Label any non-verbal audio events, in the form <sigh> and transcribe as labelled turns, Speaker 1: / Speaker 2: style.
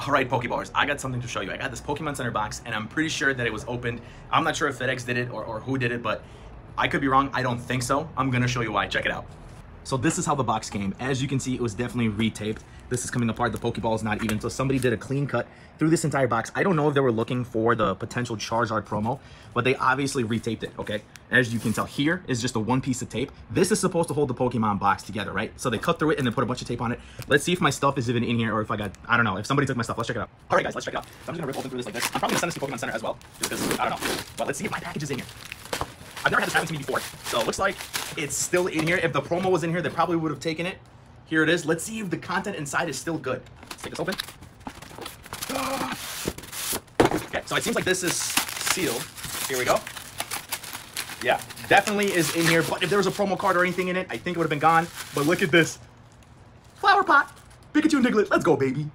Speaker 1: All right, Pokeballers, I got something to show you. I got this Pokemon Center box, and I'm pretty sure that it was opened. I'm not sure if FedEx did it or, or who did it, but I could be wrong. I don't think so. I'm gonna show you why. Check it out. So this is how the box came. As you can see, it was definitely retaped. This is coming apart. The Pokeball is not even. So somebody did a clean cut through this entire box. I don't know if they were looking for the potential Charizard promo, but they obviously retaped it, okay? As you can tell, here is just a one piece of tape. This is supposed to hold the Pokemon box together, right? So they cut through it and then put a bunch of tape on it. Let's see if my stuff is even in here or if I got, I don't know, if somebody took my stuff. Let's check it out. All right, guys, let's check it out. So I'm just gonna rip open through this like this. I'm probably gonna send this to Pokemon Center as well, just because, I don't know. But let's see if my package is in here. I've never had this happen to me before. So it looks like it's still in here. If the promo was in here, they probably would have taken it. Here it is. Let's see if the content inside is still good. Let's take this open. <gasps> Okay, so it seems like this is sealed. Here we go. Yeah, definitely is in here. But if there was a promo card or anything in it, I think it would have been gone. But look at this. Flower pot. Pikachu and Diglett. Let's go, baby.